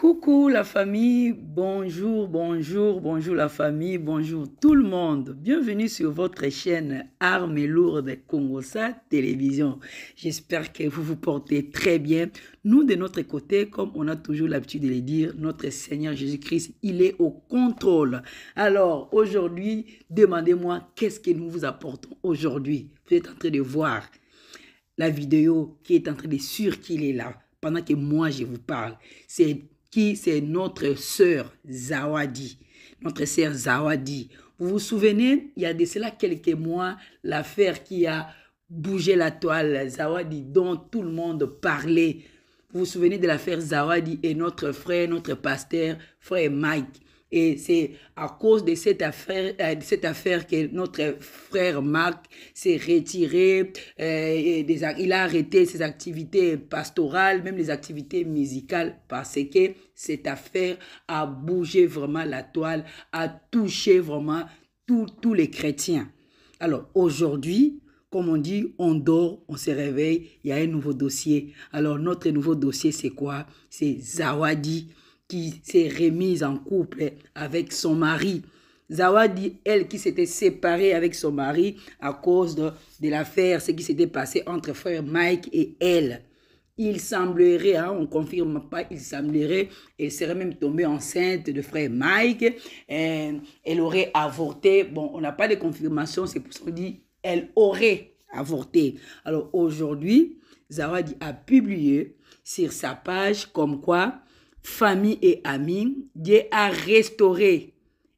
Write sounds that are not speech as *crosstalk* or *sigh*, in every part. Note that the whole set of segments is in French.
Coucou la famille, bonjour, bonjour, bonjour la famille, bonjour tout le monde. Bienvenue sur votre chaîne Armes Lourdes Congosa Télévision. J'espère que vous vous portez très bien. Nous, de notre côté, comme on a toujours l'habitude de le dire, notre Seigneur Jésus-Christ, il est au contrôle. Alors, aujourd'hui, demandez-moi qu'est-ce que nous vous apportons aujourd'hui? Vous êtes en train de voir la vidéo qui est en train de sûr qu'il est là pendant que moi je vous parle. C'est qui c'est notre sœur Zawadi. Notre sœur Zawadi. Vous vous souvenez, il y a de cela quelques mois, l'affaire qui a bougé la toile, Zawadi, dont tout le monde parlait. Vous vous souvenez de l'affaire Zawadi et notre frère, notre pasteur, frère Mike. Et c'est à cause de cette affaire, euh, cette affaire que notre frère Marc s'est retiré. Euh, il a arrêté ses activités pastorales, même les activités musicales, parce que cette affaire a bougé vraiment la toile, a touché vraiment tous les chrétiens. Alors aujourd'hui, comme on dit, on dort, on se réveille, il y a un nouveau dossier. Alors notre nouveau dossier, c'est quoi? C'est Zawadi qui s'est remise en couple avec son mari. Zawadi, elle qui s'était séparée avec son mari à cause de, l'affaire, ce qui s'était passé entre frère Mike et elle. Il semblerait, hein, on ne confirme pas, il semblerait, elle serait même tombée enceinte de frère Mike. Et elle aurait avorté. Bon, on n'a pas de confirmation, c'est pour ça qu'on dit elle aurait avorté. Alors aujourd'hui, Zawadi a publié sur sa page comme quoi famille et amis, Dieu a restauré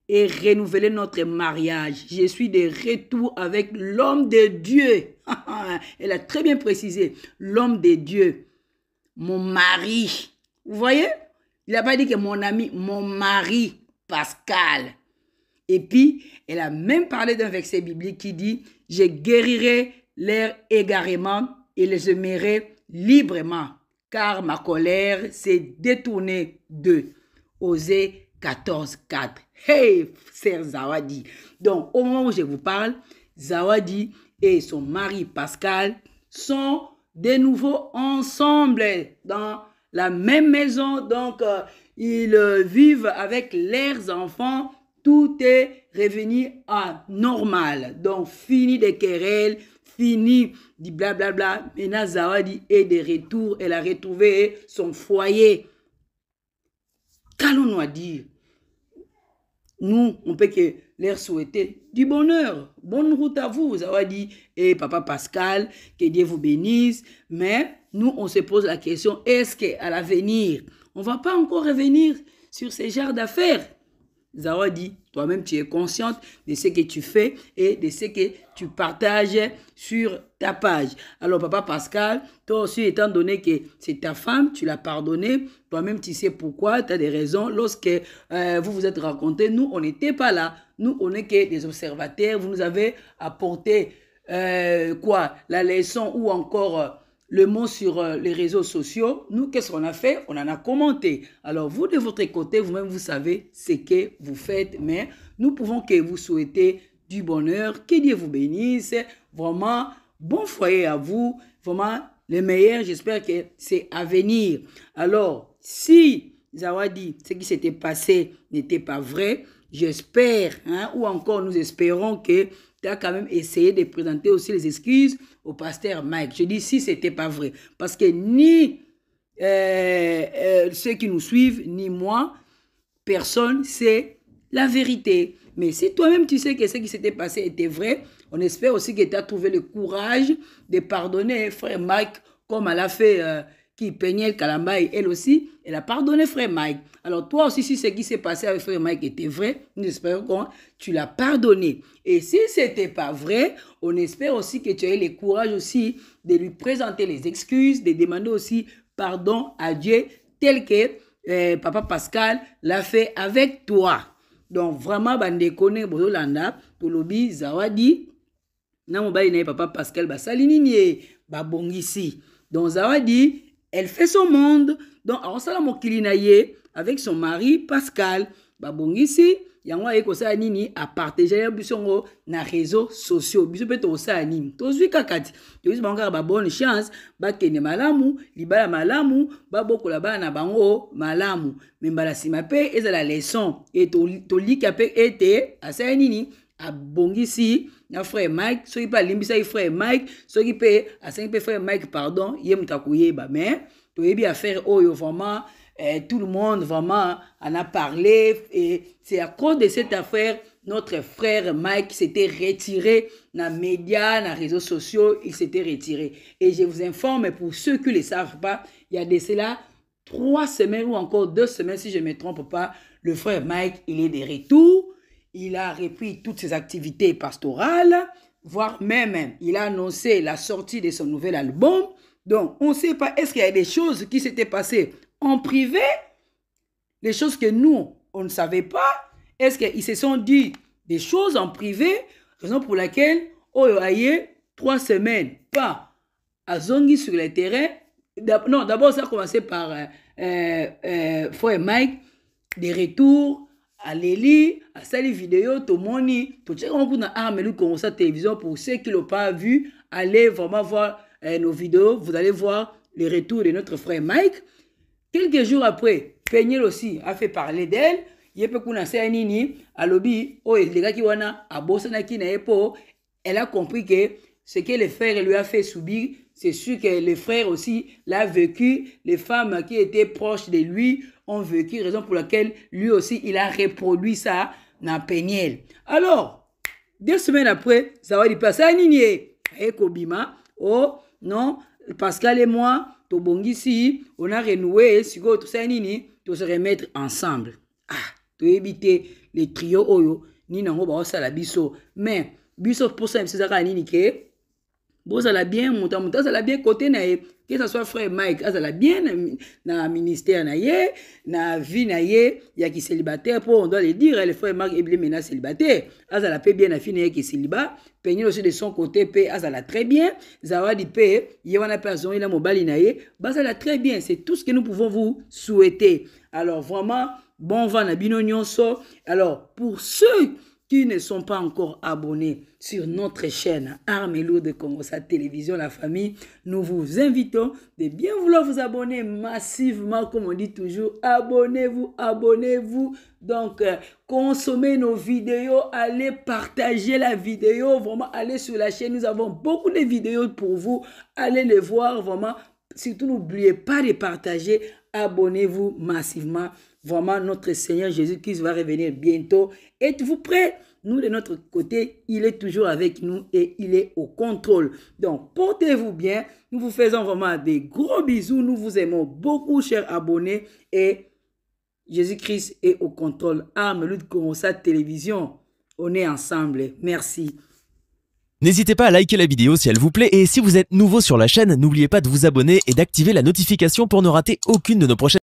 et renouvelé notre mariage. Je suis de retour avec l'homme de Dieu. *laughs* Elle a très bien précisé, l'homme de Dieu, mon mari. Vous voyez? Il n'a pas dit que mon ami, mon mari, Pascal. Et puis, elle a même parlé d'un verset biblique qui dit, je guérirai leur égarement et les aimerai librement car ma colère s'est détournée d'eux. Osée 14, 4. Hey, Sœur Zawadi. Donc, au moment où je vous parle, Zawadi et son mari Pascal sont de nouveau ensemble dans la même maison. Donc, euh, ils euh, vivent avec leurs enfants. Tout est revenu à normal. Donc, fini des querelles, fini, dit blablabla. Maintenant, Zawadi est de retour. Elle a retrouvé son foyer. Qu'allons-nous dire? Nous, on peut que leur souhaiter du bonheur. Bonne route à vous, Zawadi et papa Pascal. Que Dieu vous bénisse. Mais nous, on se pose la question, est-ce qu'à l'avenir, on va pas encore revenir sur ces genres d'affaires? Zawadi, toi-même, tu es consciente de ce que tu fais et de ce que tu partages sur ta page. Alors, papa Pascal, toi aussi, étant donné que c'est ta femme, tu l'as pardonné, toi-même, tu sais pourquoi, tu as des raisons. Lorsque euh, vous vous êtes rencontrés, nous, on n'était pas là. Nous, on n'est que des observateurs. Vous nous avez apporté euh, quoi? La leçon ou encore... Le mot sur euh, les réseaux sociaux, nous, qu'est-ce qu'on a fait? On en a commenté. Alors, vous, de votre côté, vous-même, vous savez ce que vous faites, mais nous pouvons que vous souhaiter du bonheur, que Dieu vous bénisse, vraiment, bon foyer à vous, vraiment, le meilleur, j'espère que c'est à venir. Alors, si Zawadi, ce qui s'était passé n'était pas vrai, j'espère, hein, ou encore nous espérons que tu as quand même essayé de présenter aussi les excuses au pasteur Mike. Je dis si ce n'était pas vrai. Parce que ni euh, euh, ceux qui nous suivent, ni moi, personne sait la vérité. Mais si toi-même tu sais que ce qui s'était passé était vrai, on espère aussi que tu as trouvé le courage de pardonner frère Mike comme elle a fait euh, qui peignait le elle aussi, elle a pardonné frère Mike. Alors toi aussi, si ce qui s'est passé avec frère Mike était vrai, nous espérons que tu l'as pardonné. Et si ce n'était pas vrai, on espère aussi que tu as eu le courage aussi de lui présenter les excuses, de demander aussi pardon à Dieu, tel que euh, Papa Pascal l'a fait avec toi. Donc vraiment, bandekone bozolanda, tolobi zawadi, na mobali na papa Pascal basali nini babongisi. Donc zawadi, elle fait son monde. Donc aosala mokili na avec son mari Pascal. Babongisi, yango aye kosala nini? Apartage biso yango na réseaux sociaux. Biso mpe tokosala nini? Tozwi kaka ti. Tozwi bango kaka babonne chance bakende malamu libala malamu babokola bana na bango malamu. Me mbala nsima mpe ezala leson e tolika mpe ete asali nini? Abongisi na frère mike soki mpe alimbisaki frère mike soki mpe asengi mpe frère mike pardon ye moto akoyeba mais toyebi affaire oyo vraiment eh, tout le monde vraiment en a parlé et c'est à cause de cette affaire notre frère Mike s'était retiré dans les médias, dans les réseaux sociaux, il s'était retiré. Et je vous informe, pour ceux qui ne le savent pas, il y a de cela trois semaines ou encore deux semaines, si je ne me trompe pas, le frère Mike, il est de retour. Il a repris toutes ses activités pastorales, voire même, il a annoncé la sortie de son nouvel album. Donc, on ne sait pas, est-ce qu'il y a des choses qui s'étaient passées en privé, les choses que nous, on ne savait pas, est-ce qu'ils se sont dit des choses en privé, raison pour laquelle, oh, aïe, trois semaines, pas à Zongi sur le terrain. Non, d'abord, ça a commencé par euh, euh, euh, Frère Mike, des retours à Léli, à Sali Vidéo, Tomoni, tout ça, on a armé comme ça télévision pour ceux qui l'ont pas vu, allez vraiment voir euh, nos vidéos, vous allez voir les retours de notre frère Mike. Quelques jours après, Peignel aussi a fait parler d'elle. ye mpe kuna ya nini? Alobi oyo elekaki wana abosanaki na ye mpo elle a compris que ce que le frère lui a fait subir c'est sûr que le frère aussi l'a vécu. Les femmes qui étaient proches de lui ont vécu raison pour laquelle lui aussi il a reproduit ça na peniel alors deux semaines après zawadi mpe asala nini ye aye kobima oh non pascal et moi tobongisi on a renoué sikoyo tosala nini tose remettre ensemble. Ah toyebi te le trio oyo nini yango baosala biso. Mais biso mposala biso eza kaka nini ke bozala bien moto ya moto azala bien kote na ye. Que ce soit frère mike azala bien na, na ministère na ye na vie na ye. Ya kisélibataire mpo on doit le dire le frère mark ebile mena célibataire. Azala mpe bien na fille na ye kisiliba penyel aussi de son côté mpe azala très bien. Zawadi mpe ye wana mpe azongi na mobali na ye bazala très bien. C'est tout ce que nous pouvons vous souhaiter. Alors vraiment bon vent na bino nyonso alors pour ceux ne sont pas encore abonnés sur notre chaîne Armelo de Congo, sa télévision, la famille, nous vous invitons de bien vouloir vous abonner massivement, comme on dit toujours. Abonnez-vous, abonnez-vous. Donc, euh, consommez nos vidéos, allez partager la vidéo, vraiment, allez sur la chaîne. Nous avons beaucoup de vidéos pour vous. Allez les voir, vraiment. Surtout, n'oubliez pas de partager. Abonnez-vous massivement. Vraiment, notre Seigneur Jésus-Christ va revenir bientôt. Êtes-vous prêts? Nous, de notre côté, il est toujours avec nous et il est au contrôle. Donc, portez-vous bien. Nous vous faisons vraiment des gros bisous. Nous vous aimons beaucoup, chers abonnés. Et Jésus-Christ est au contrôle. Arme lutte comme sa télévision. On est ensemble. Merci. N'hésitez pas à liker la vidéo si elle vous plaît et si vous êtes nouveau sur la chaîne, n'oubliez pas de vous abonner et d'activer la notification pour ne rater aucune de nos prochaines